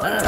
Ugh.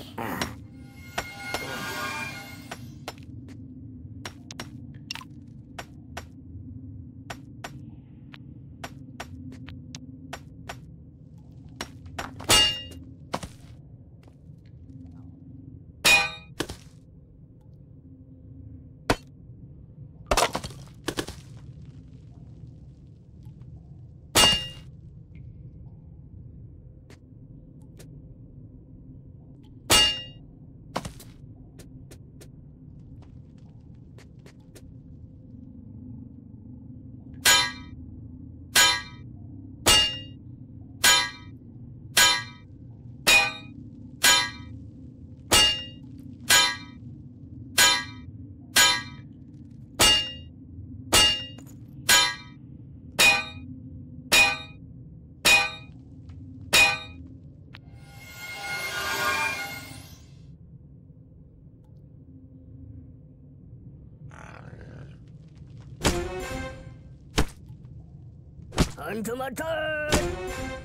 Time my turn!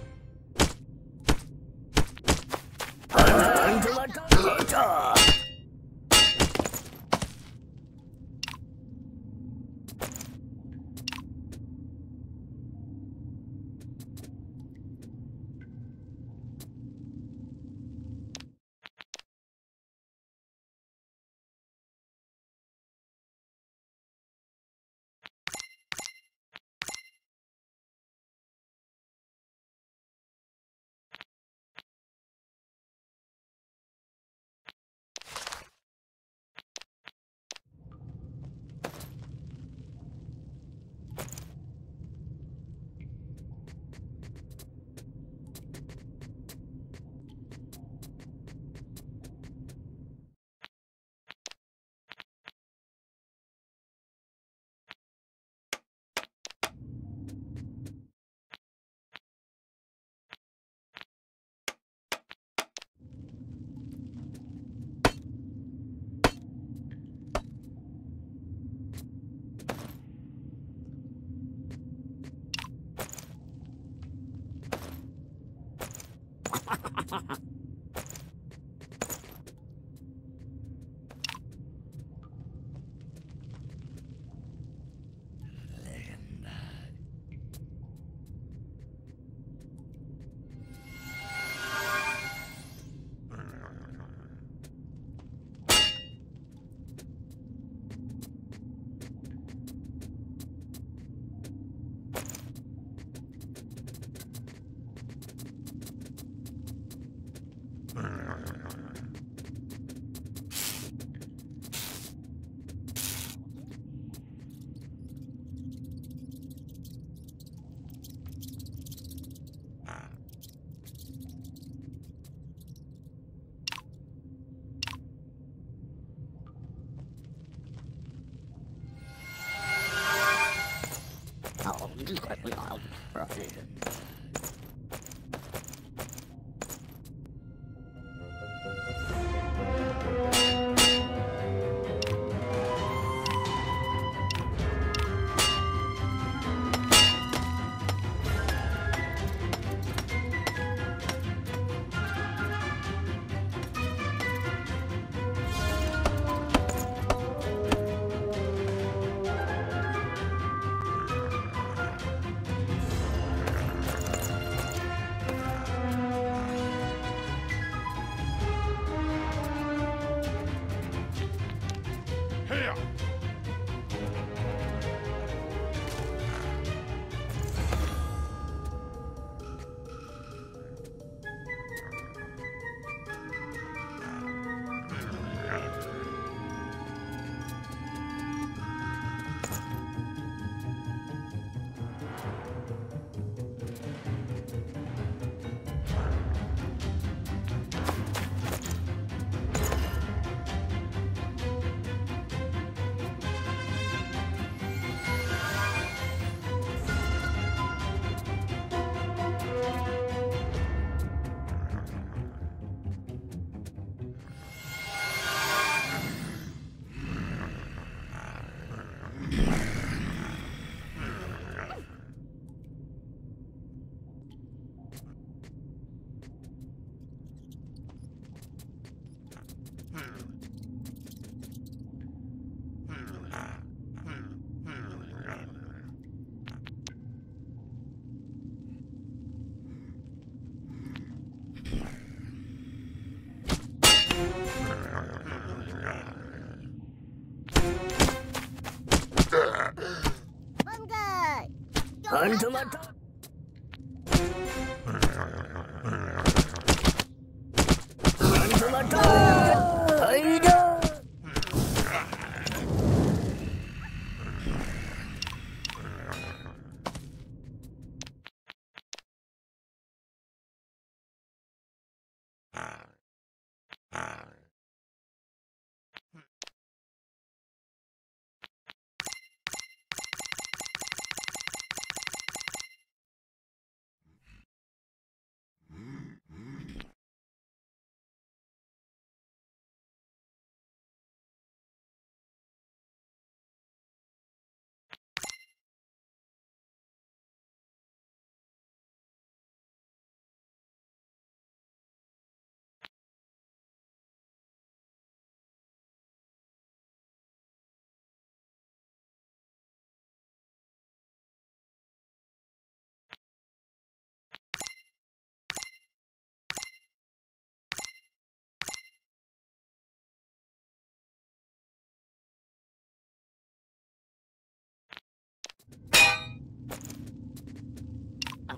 Ha ha ha!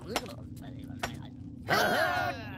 Hello,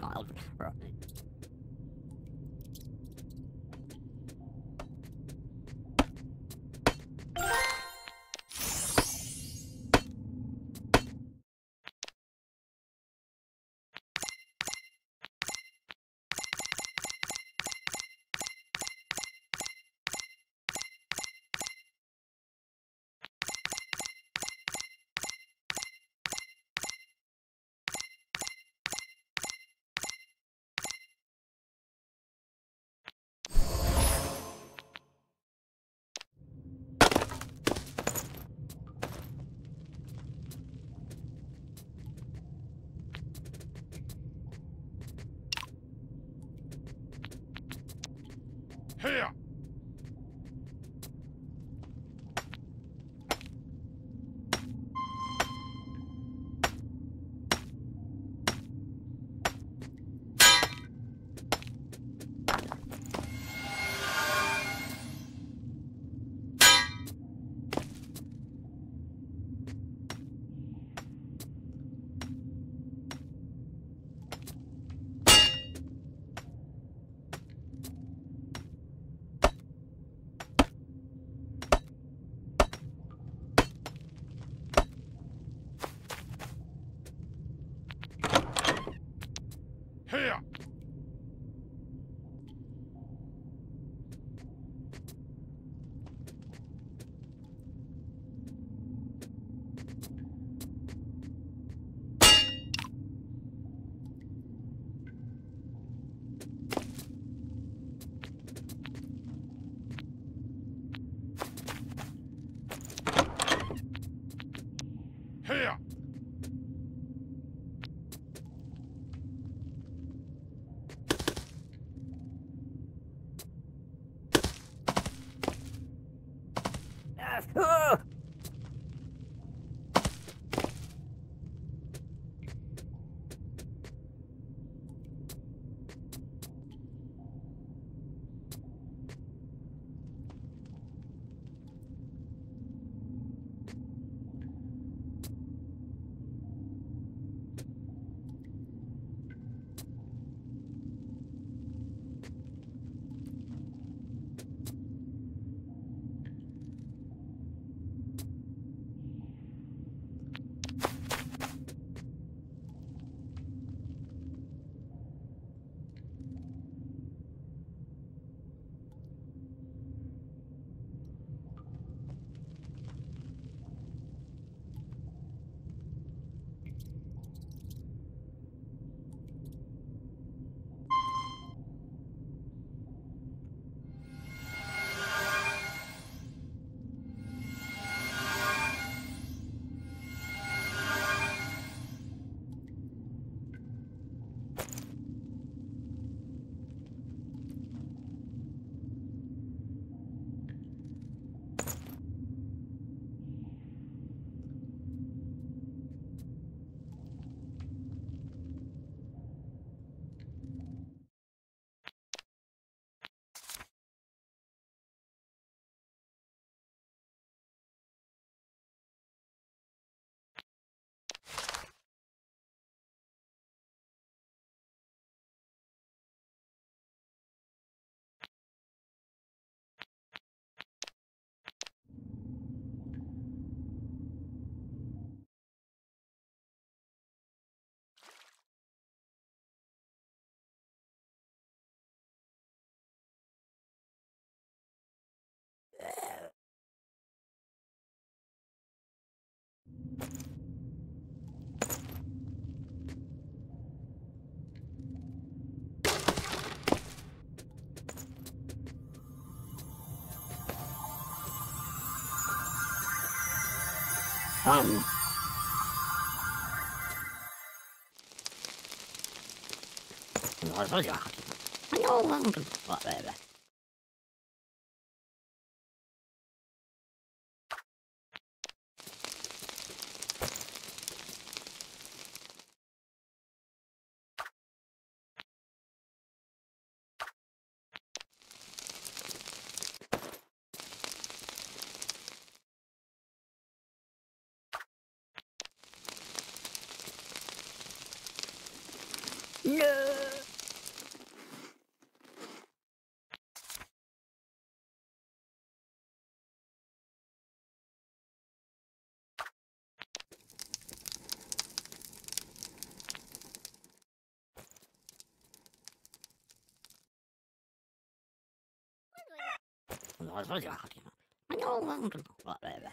Oh, Here! Um. Whatever. No. Whatever.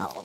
Oh,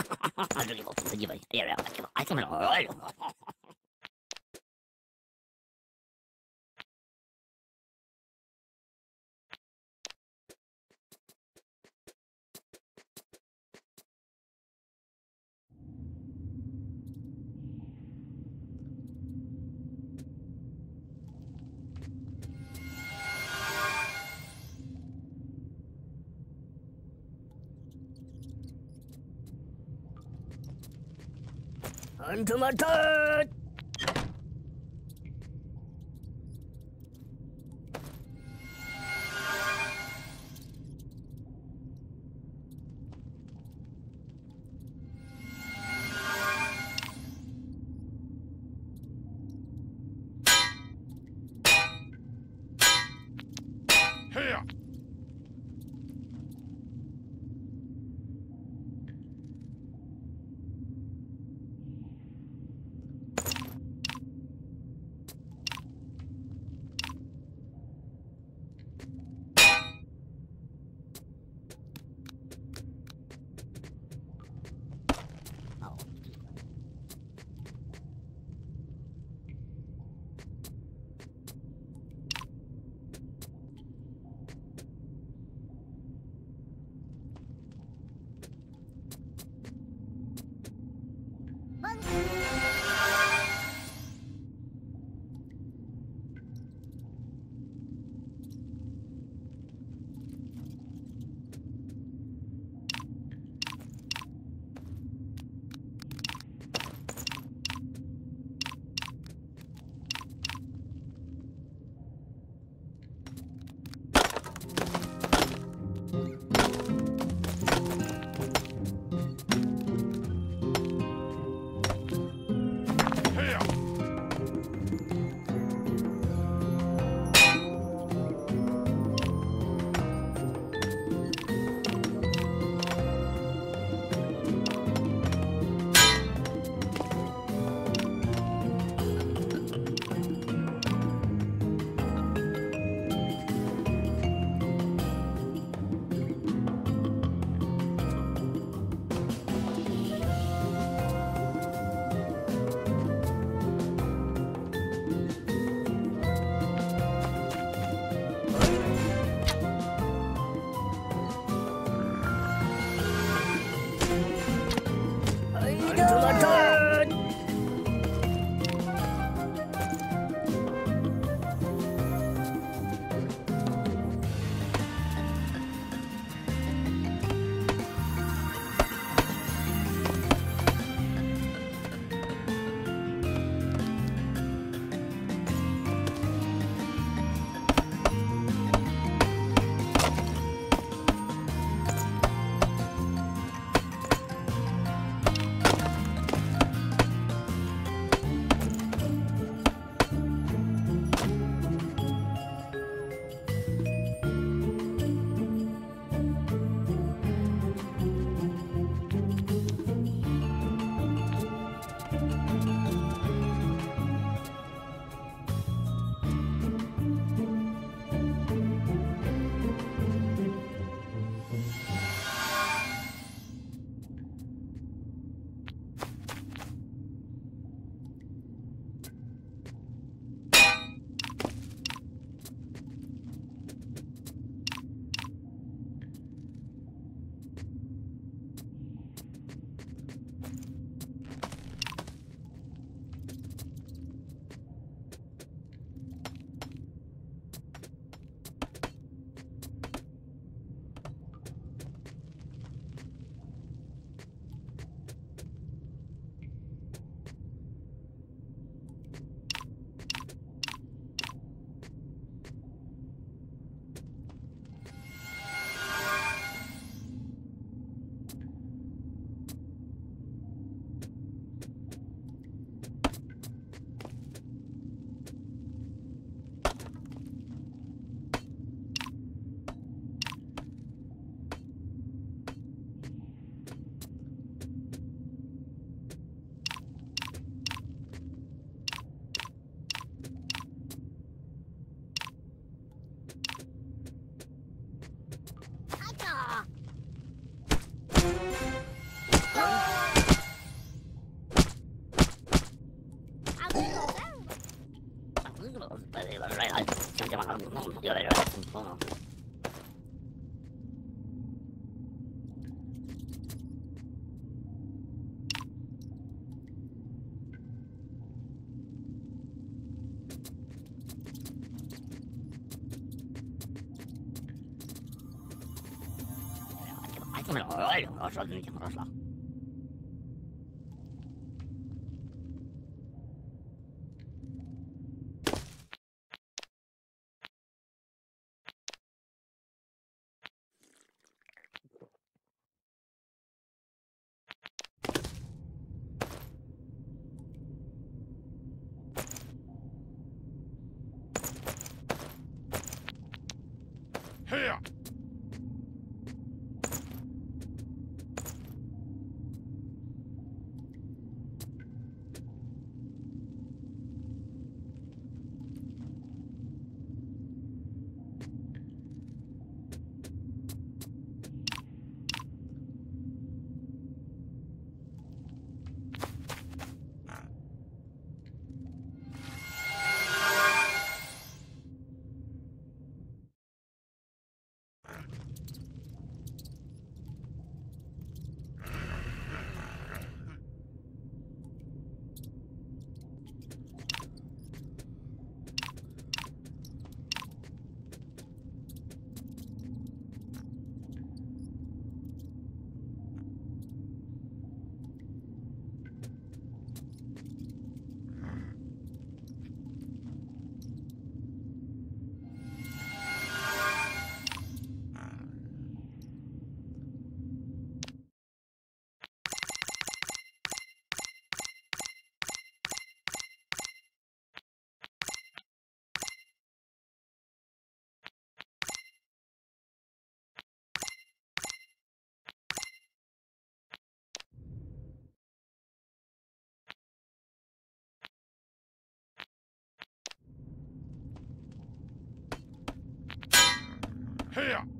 this 集まった怎么着？哎呦，说你听我说。Here!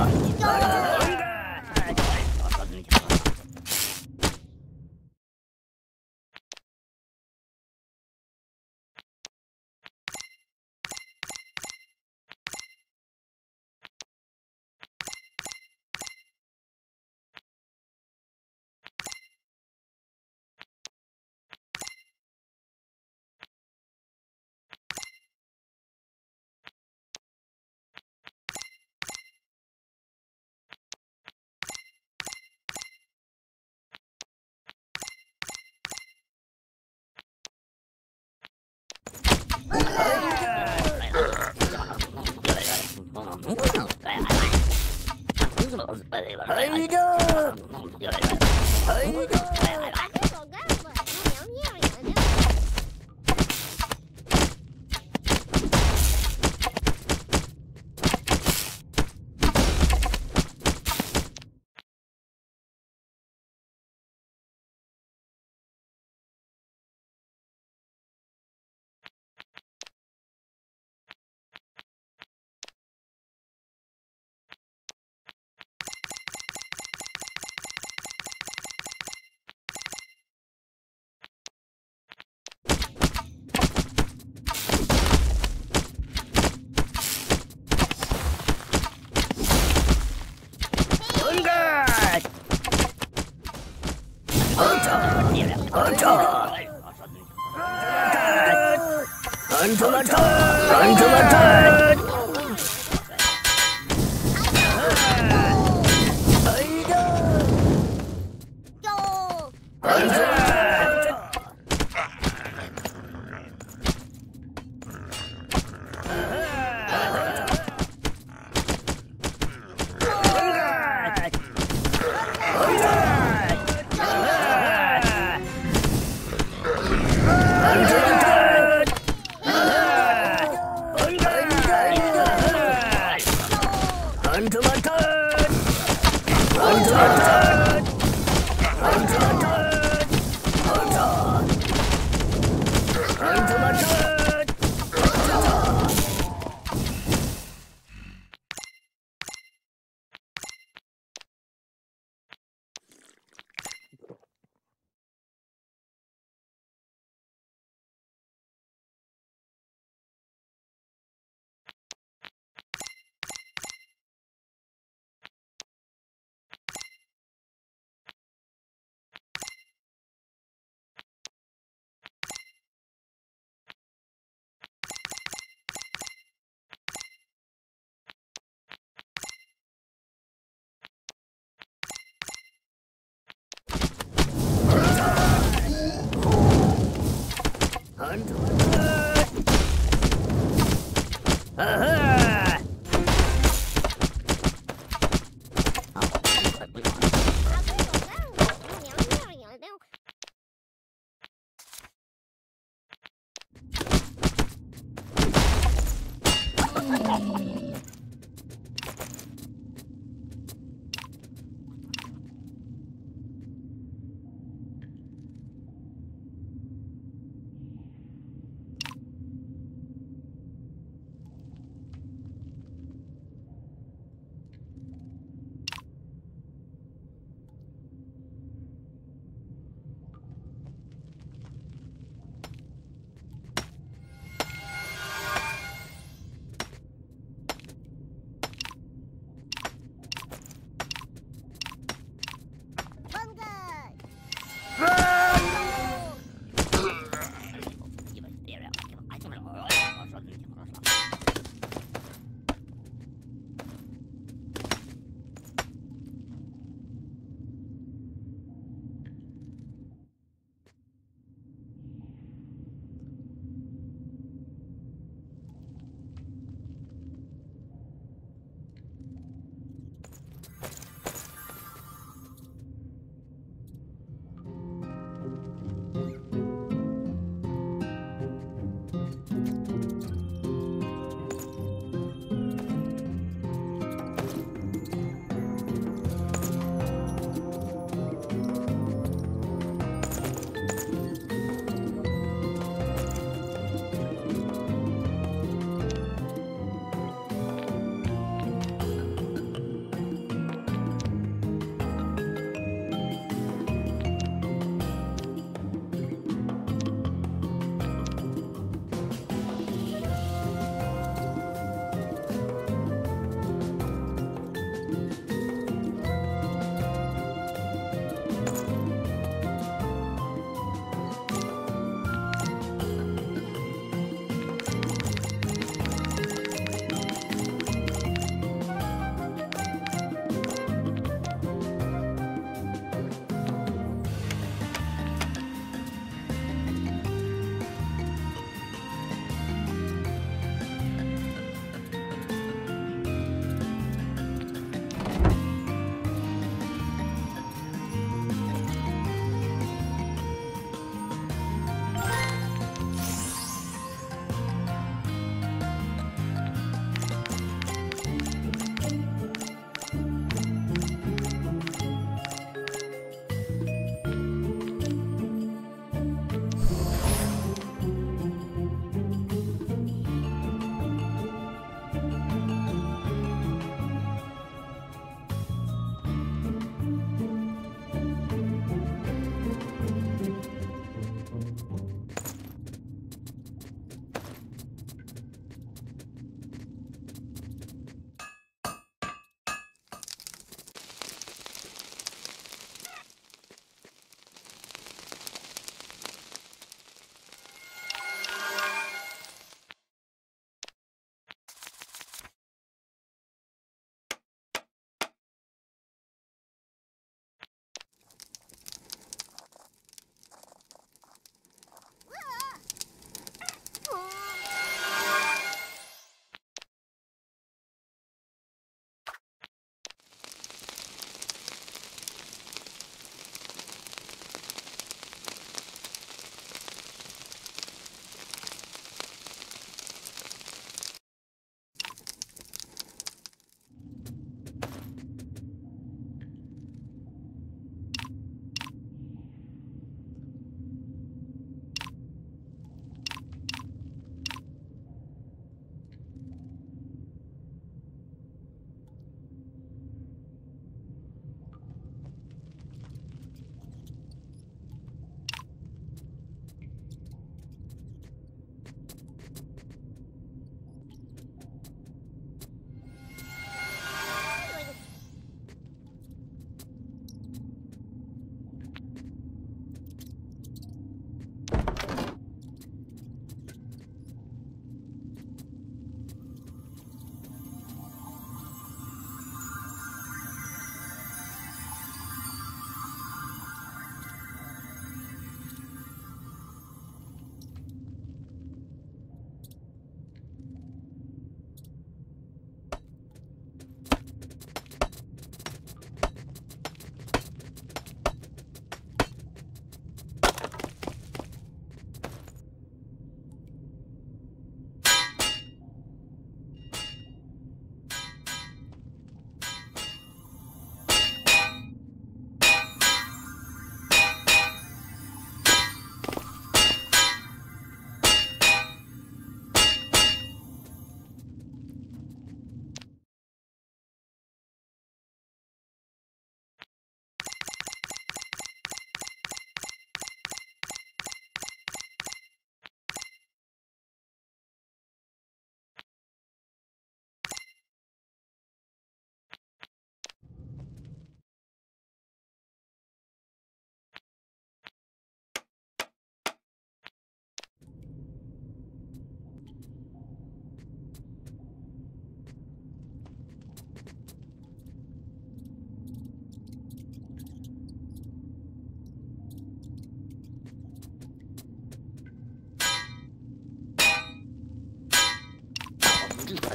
やった!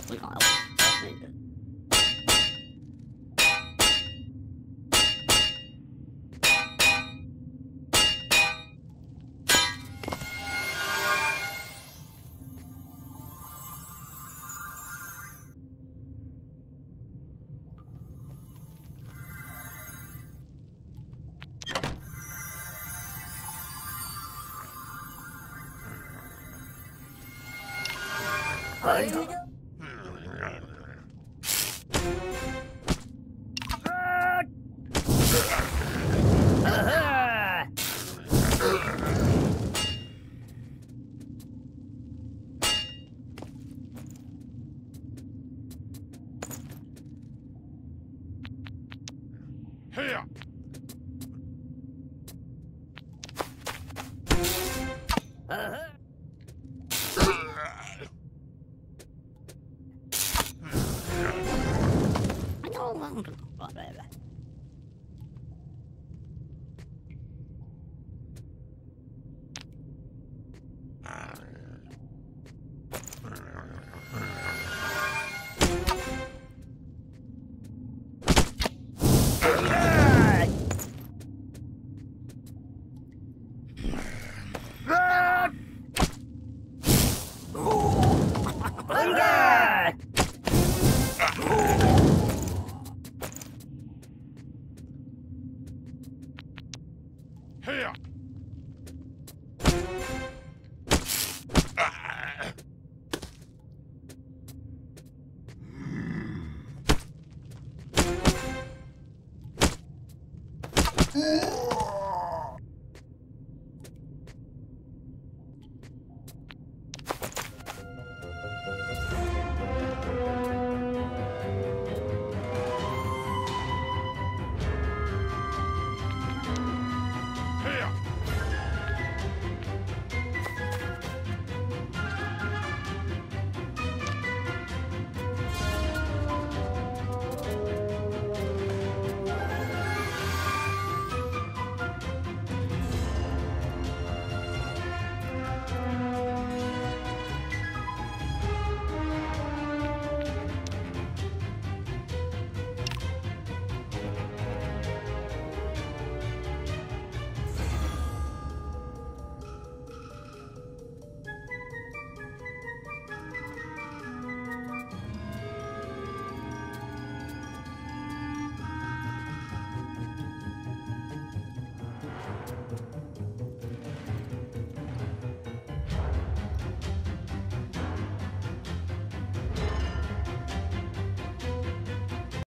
definitely not. I know.